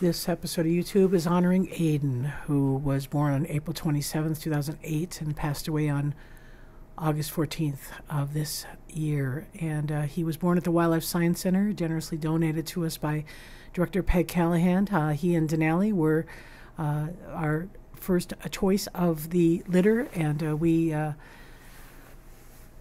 This episode of YouTube is honoring Aidan, who was born on April 27th, 2008, and passed away on August 14th of this year. And uh, he was born at the Wildlife Science Center, generously donated to us by Director Peg Callahan. Uh, he and Denali were uh, our first choice of the litter, and uh, we uh,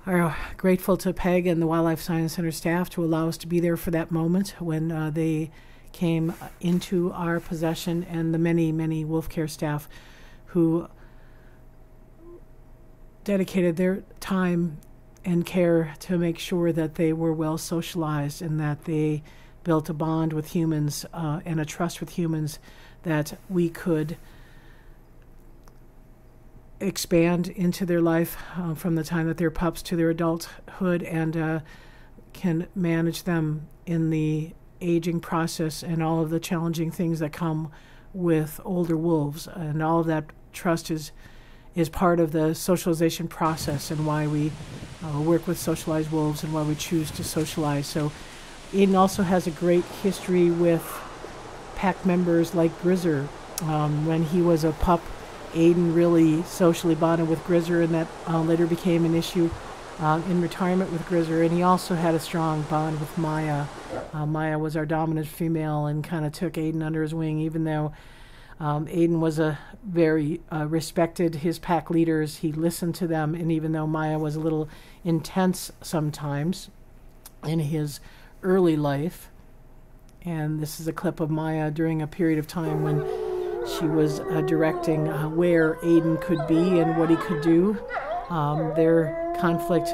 are grateful to Peg and the Wildlife Science Center staff to allow us to be there for that moment when uh, they came into our possession, and the many, many wolf care staff who dedicated their time and care to make sure that they were well socialized and that they built a bond with humans uh, and a trust with humans that we could expand into their life uh, from the time that they're pups to their adulthood and uh, can manage them in the aging process and all of the challenging things that come with older wolves and all of that trust is is part of the socialization process and why we uh, work with socialized wolves and why we choose to socialize so Aidan also has a great history with pack members like Grizzer. Um, when he was a pup, Aidan really socially bonded with Grizzer, and that uh, later became an issue uh, in retirement with Grizzer. And he also had a strong bond with Maya. Uh, Maya was our dominant female and kind of took Aidan under his wing, even though um, Aidan was a very uh, respected his pack leaders. He listened to them, and even though Maya was a little intense sometimes in his early life. And this is a clip of Maya during a period of time when she was uh, directing uh, where Aidan could be and what he could do. Um, their conflict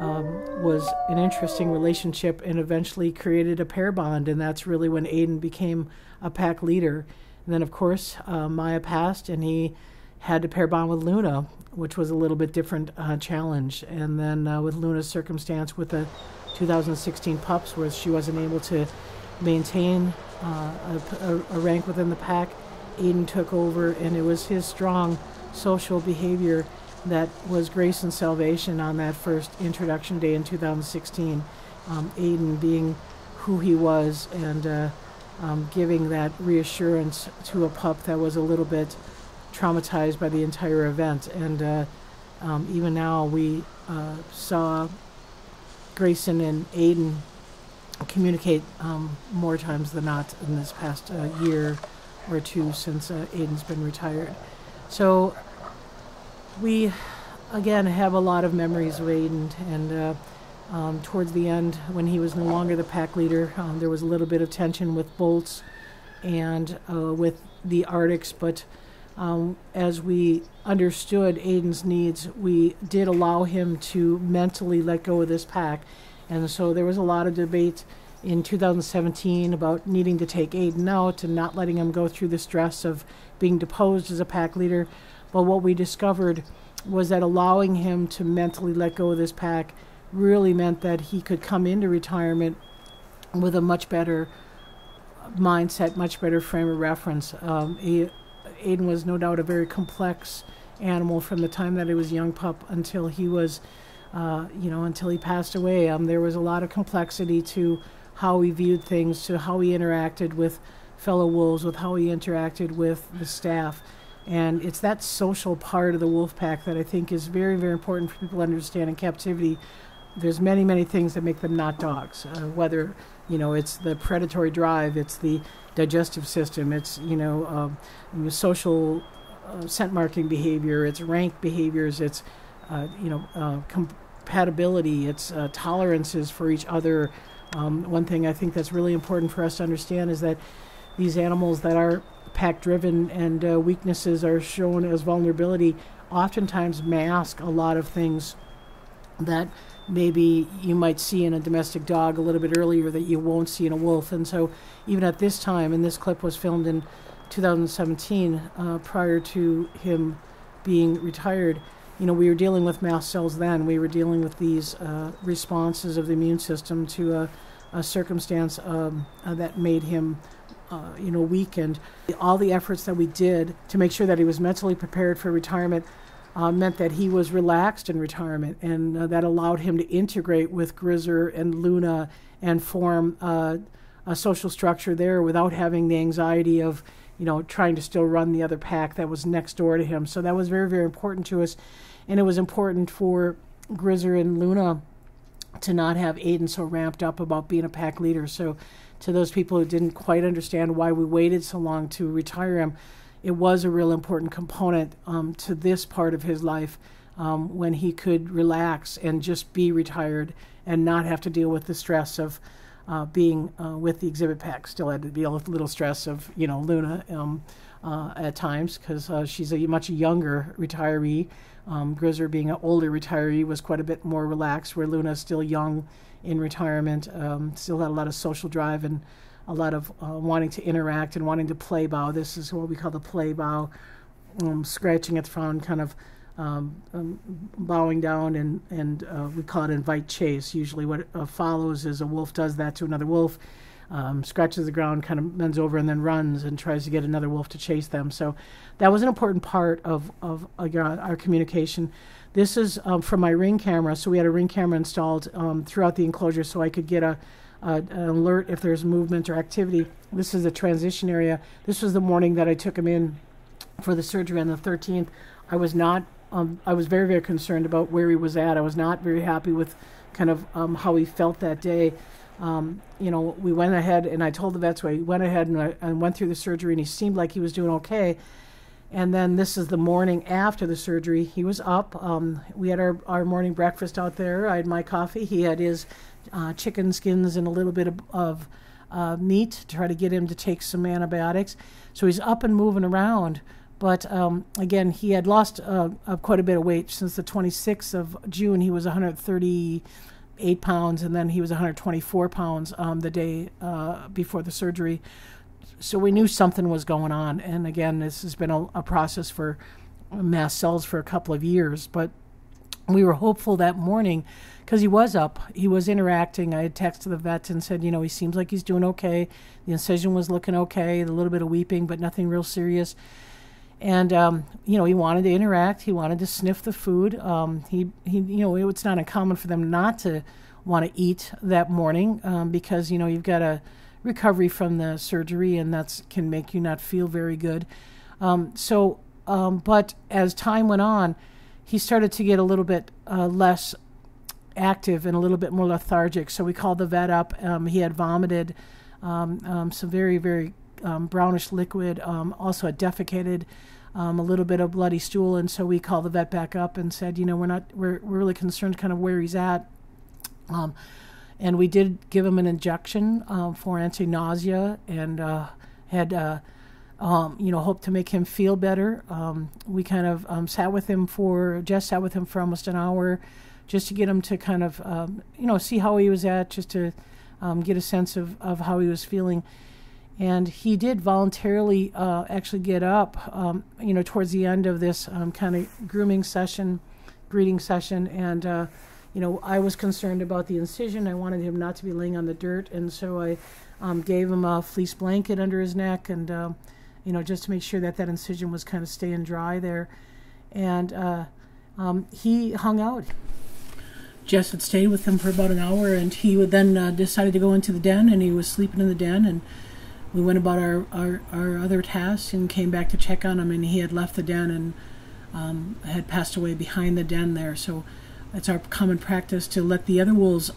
um, was an interesting relationship and eventually created a pair bond, and that's really when Aidan became a pack leader. And then, of course, uh, Maya passed, and he had to pair bond with Luna, which was a little bit different uh, challenge. And then uh, with Luna's circumstance with the 2016 pups, where she wasn't able to maintain uh, a, a, rank within the pack, Aidan took over, and it was his strong social behavior that was grace and salvation on that first introduction day in 2016. Um, Aidan being who he was and uh, um, giving that reassurance to a pup that was a little bit traumatized by the entire event. And uh, um, even now, we uh, saw Grayson and Aidan communicate um, more times than not in this past uh, year or two since uh, Aidan's been retired. So we, again, have a lot of memories of Aidan. And uh, um, towards the end, when he was no longer the pack leader, um, there was a little bit of tension with Boltz and uh, with the Arctics, but um, as we understood Aidan's needs, we did allow him to mentally let go of this pack. And so there was a lot of debate in 2017 about needing to take Aidan out and not letting him go through the stress of being deposed as a pack leader. But what we discovered was that allowing him to mentally let go of this pack really meant that he could come into retirement with a much better mindset, much better frame of reference. Um, he, Aidan was no doubt a very complex animal from the time that he was a young pup until he was, uh, you know, until he passed away. Um, there was a lot of complexity to how he viewed things, to how he interacted with fellow wolves, with how he interacted with the staff. And it's that social part of the wolf pack that I think is very, very important for people to understand in captivity. There's many, many things that make them not dogs, uh, whether you know, it's the predatory drive, it's the digestive system, it's you know, um, social uh, scent marking behavior, it's rank behaviors, it's uh, you know, uh, compatibility, it's uh, tolerances for each other. Um, one thing I think that's really important for us to understand is that these animals that are pack driven and uh, weaknesses are shown as vulnerability oftentimes mask a lot of things that maybe you might see in a domestic dog a little bit earlier that you won't see in a wolf. And so, even at this time, and this clip was filmed in 2017, uh, prior to him being retired, you know, we were dealing with mast cells then. We were dealing with these uh, responses of the immune system to a, a circumstance um, uh, that made him. Uh, you know, weakened. All the efforts that we did to make sure that he was mentally prepared for retirement uh, meant that he was relaxed in retirement, and uh, that allowed him to integrate with Grizzer and Luna and form uh, a social structure there without having the anxiety of, you know, trying to still run the other pack that was next door to him. So that was very, very important to us. And it was important for Grizzer and Luna to not have Aidan so ramped up about being a pack leader. So, to those people who didn't quite understand why we waited so long to retire him, it was a real important component um, to this part of his life um, when he could relax and just be retired and not have to deal with the stress of uh, being uh, with the exhibit pack. Still had to deal with a little stress of you know Luna um, uh, at times because uh, she's a much younger retiree. Um, Grizzer, being an older retiree, was quite a bit more relaxed, where Luna's still young in retirement, um, still had a lot of social drive and a lot of uh, wanting to interact and wanting to play bow. This is what we call the play bow, um, scratching at the front, kind of um, um, bowing down, and, and uh, we call it invite chase. Usually, what uh, follows is a wolf does that to another wolf. Um, scratches the ground, kind of bends over, and then runs and tries to get another wolf to chase them. So that was an important part of, of our communication. This is um, from my ring camera. So we had a ring camera installed um, throughout the enclosure so I could get a, a, an alert if there's movement or activity. This is the transition area. This was the morning that I took him in for the surgery on the 13th. I was not, um, I was very, very concerned about where he was at. I was not very happy with kind of um, how he felt that day. Um, you know, we went ahead and I told the vets, we went ahead and, I, and went through the surgery and he seemed like he was doing okay. And then this is the morning after the surgery. He was up. Um, we had our, our morning breakfast out there. I had my coffee. He had his uh, chicken skins and a little bit of, of uh, meat to try to get him to take some antibiotics. So he's up and moving around. But um, again, he had lost uh, quite a bit of weight since the 26th of June. He was 138 pounds, and then he was 124 pounds um, the day uh, before the surgery so we knew something was going on. And again, this has been a, a process for mast cells for a couple of years, but we were hopeful that morning because he was up, he was interacting. I had texted the vet and said, you know, he seems like he's doing okay. The incision was looking okay, a little bit of weeping, but nothing real serious. And um, you know, he wanted to interact. He wanted to sniff the food. Um, he, he, you know, it's not uncommon for them not to want to eat that morning um, because you know you've got a recovery from the surgery, and that can make you not feel very good. Um, so, um, but as time went on, he started to get a little bit uh, less active and a little bit more lethargic. So we called the vet up. Um, he had vomited some very, very um, brownish liquid, also had defecated. Um, a little bit of bloody stool, and so we called the vet back up and said, you know, we're not, we're, we're really concerned, kind of where he's at. Um, and we did give him an injection uh, for anti-nausea and uh, had uh, um, you know hoped to make him feel better. Um, we kind of um, sat with him for just sat with him for almost an hour, just to get him to kind of um, you know see how he was at, just to um, get a sense of, of how he was feeling. And he did voluntarily uh, actually get up, um, you know, towards the end of this kind of grooming session, greeting session, and uh, you know, I was concerned about the incision. I wanted him not to be laying on the dirt, and so I um, gave him a fleece blanket under his neck, and uh, you know, just to make sure that that incision was kind of staying dry there. And uh, um, he hung out. Jess had stayed with him for about an hour, and he would then uh, decided to go into the den, and he was sleeping in the den, and we went about our, our, our other tasks and came back to check on him, and he had left the den and um, had passed away behind the den there. So it's our common practice to let the other wolves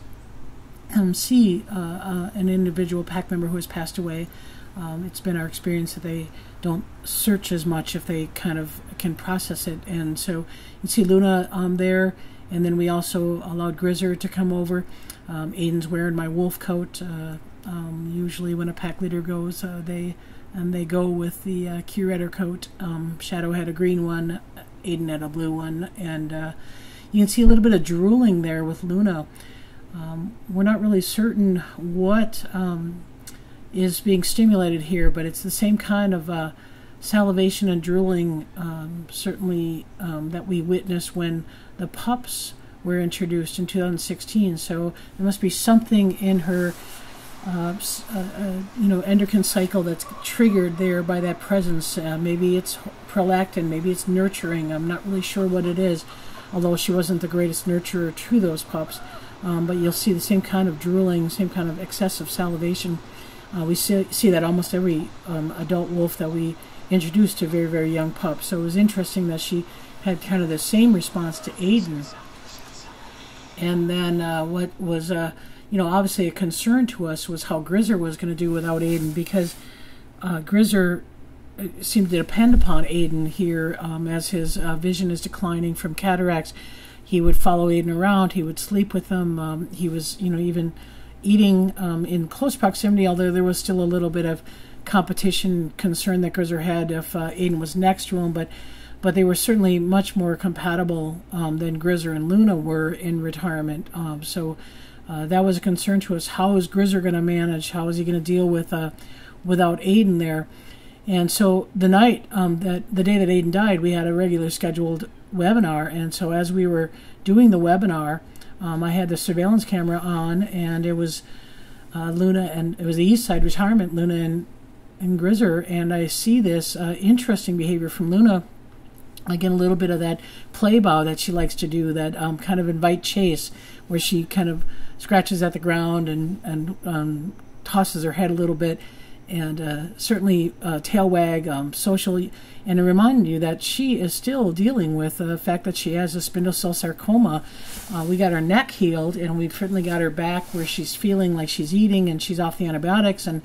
um, see uh, uh, an individual pack member who has passed away. Um, it's been our experience that they don't search as much if they kind of can process it. And so you see Luna um, there, and then we also allowed Grizzer to come over. Um, Aidan's wearing my wolf coat. Uh, um, usually, when a pack leader goes, uh, they and they go with the uh, curator coat. Um, Shadow had a green one, Aidan had a blue one, and uh, you can see a little bit of drooling there with Luna. Um, we're not really certain what um, is being stimulated here, but it's the same kind of uh, salivation and drooling, um, certainly, um, that we witnessed when the pups were introduced in 2016. So there must be something in her. Uh, uh, uh, you know, endocrine cycle that's triggered there by that presence. Uh, maybe it's prolactin, maybe it's nurturing. I'm not really sure what it is although she wasn't the greatest nurturer to those pups. Um, but you'll see the same kind of drooling, same kind of excessive salivation. Uh, we see, see that almost every um, adult wolf that we introduce to very, very young pups. So it was interesting that she had kind of the same response to Aidan. And then what was, you know, obviously a concern to us was how Grizzer was going to do without Aidan because uh, Grizzer uh, seemed to depend upon Aidan here um, as his uh, vision is declining from cataracts. He would follow Aidan around. He would sleep with him. Um, he was, you know, even eating um, in close proximity, although there was still a little bit of competition concern that Grizzer had if uh, Aidan was next to him, but but they were certainly much more compatible um, than Grizzer and Luna were in retirement. Um, so uh, that was a concern to us. How is Grizzer going to manage? How is he going to deal with uh, without Aidan there? And so the night um, that the day that Aidan died, we had a regular scheduled webinar, and so as we were doing the webinar, um, I had the surveillance camera on, and it was uh, Luna and it was the East Side Retirement, Luna and and Grizzer, and I see this uh, interesting behavior from Luna. Again, a little bit of that play bow that she likes to do, that um, kind of invite chase, where she kind of scratches at the ground and and um, tosses her head a little bit, and uh, certainly uh, tail wag, um, social, and to remind you that she is still dealing with the fact that she has a spindle cell sarcoma. Uh, we got her neck healed, and we've certainly got her back where she's feeling like she's eating and she's off the antibiotics, and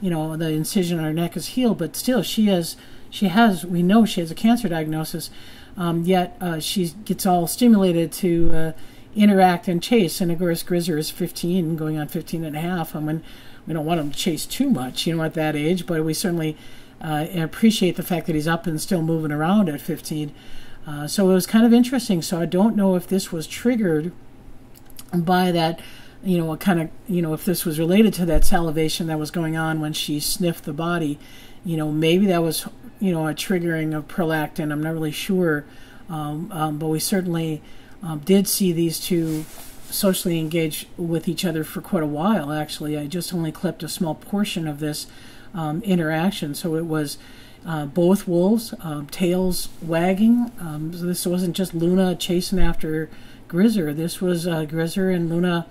you know the incision on her neck is healed, but still she has she has we know she has a cancer diagnosis. Um, yet uh, she gets all stimulated to uh, interact and chase, and of course Grizzer is 15, going on 15 and a half. I mean we don't want him to chase too much, you know, at that age, but we certainly uh, appreciate the fact that he's up and still moving around at 15. Uh, so it was kind of interesting. So I don't know if this was triggered by that, you know, kind of, you know, if this was related to that salivation that was going on when she sniffed the body. You know, maybe that was, you know, a triggering of prolactin. I'm not really sure. Um, um, but we certainly um, did see these two socially engaged with each other for quite a while, actually. I just only clipped a small portion of this um, interaction. So it was uh, both wolves, um, tails wagging. Um, so this wasn't just Luna chasing after Grizzer. This was uh, Grizzer and Luna,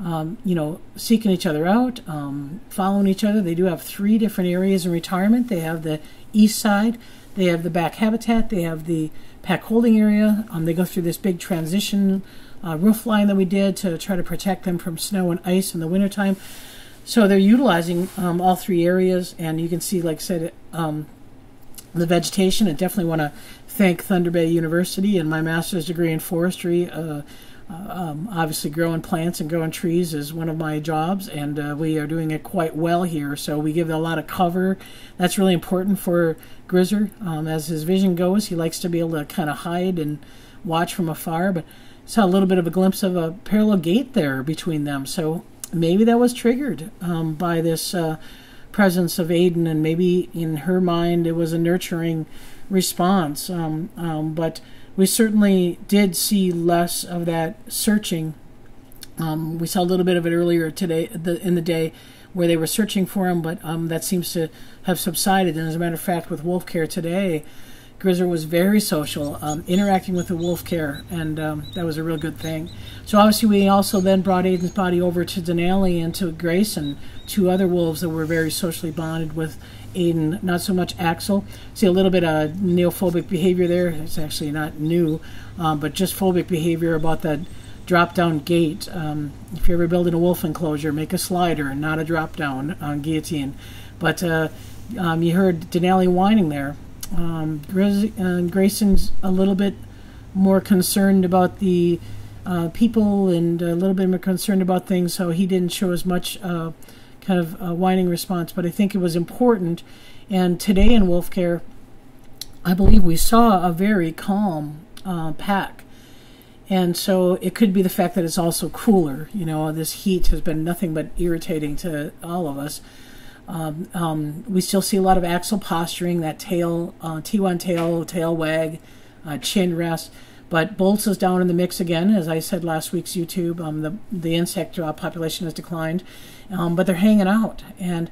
um, you know, seeking each other out, um, following each other. They do have three different areas in retirement. They have the east side, they have the back habitat, they have the pack holding area. Um, they go through this big transition uh, roof line that we did to try to protect them from snow and ice in the wintertime. So they're utilizing um, all three areas, and you can see, like I said, um, the vegetation. I definitely want to thank Thunder Bay University and my master's degree in forestry. Uh, um, obviously, growing plants and growing trees is one of my jobs, and uh, we are doing it quite well here. So we give a lot of cover. That's really important for Grizzer. Um, as his vision goes, he likes to be able to kind of hide and watch from afar, but saw a little bit of a glimpse of a parallel gate there between them. So maybe that was triggered um, by this uh, presence of Aidan, and maybe in her mind it was a nurturing response. Um, um, but we certainly did see less of that searching. Um, we saw a little bit of it earlier today the, in the day where they were searching for him, but um, that seems to have subsided. And as a matter of fact, with Wolf Care today, Grizzer was very social, um, interacting with the wolf care, and um, that was a real good thing. So obviously, we also then brought Aidan's body over to Denali and to Grayson, two other wolves that were very socially bonded with Aidan. Not so much Axel. See a little bit of neophobic behavior there. It's actually not new, um, but just phobic behavior about that drop-down gate. Um, if you're ever building a wolf enclosure, make a slider, and not a drop-down on guillotine. But uh, um, you heard Denali whining there um, uh, Grayson's a little bit more concerned about the uh, people and a little bit more concerned about things, so he didn't show as much uh, kind of uh, whining response. But I think it was important. And today in Wolf Care, I believe we saw a very calm uh, pack. And so it could be the fact that it's also cooler. You know, this heat has been nothing but irritating to all of us. Um, um, we still see a lot of Axel posturing, that tail, uh, T1 tail, tail wag, uh, chin rest. But Boltz is down in the mix again, as I said last week's YouTube. Um, the the insect uh, population has declined, um, but they're hanging out, and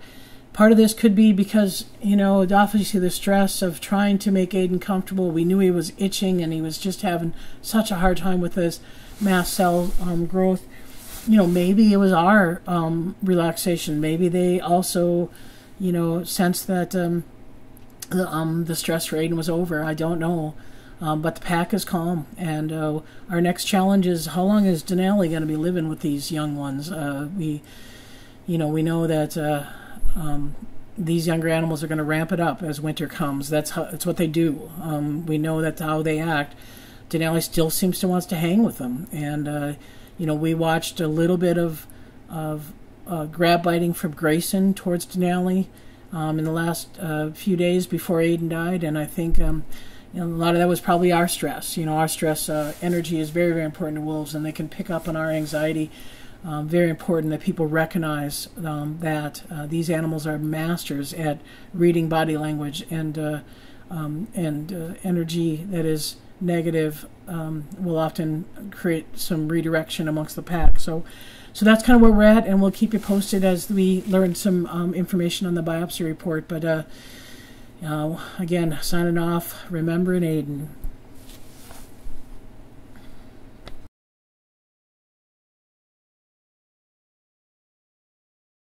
part of this could be because you know obviously the stress of trying to make Aidan comfortable. We knew he was itching, and he was just having such a hard time with his mast cell um, growth you know, maybe it was our um, relaxation. Maybe they also, you know, sensed that um, the, um, the stress rating was over. I don't know. Um, but the pack is calm, and uh, our next challenge is how long is Denali going to be living with these young ones? Uh, we, you know, we know that uh, um, these younger animals are going to ramp it up as winter comes. That's how that's what they do. Um, we know that's how they act. Denali still seems to wants to hang with them, and uh, you know, we watched a little bit of of uh, grab biting from Grayson towards Denali um, in the last few days before Aidan died, and I think um, a lot of that was probably our stress. You know, our stress uh, energy is very, very important to wolves, and they can pick up on our anxiety. Um, very important that people recognize um, that uh, these animals are masters at reading body language and uh, um, and uh, energy that is negative um, will often create some redirection amongst the pack. So, so that's kind of where we're at, and we'll keep you posted as we learn some um, information on the biopsy report. But uh, uh, again, signing off, remembering Aidan.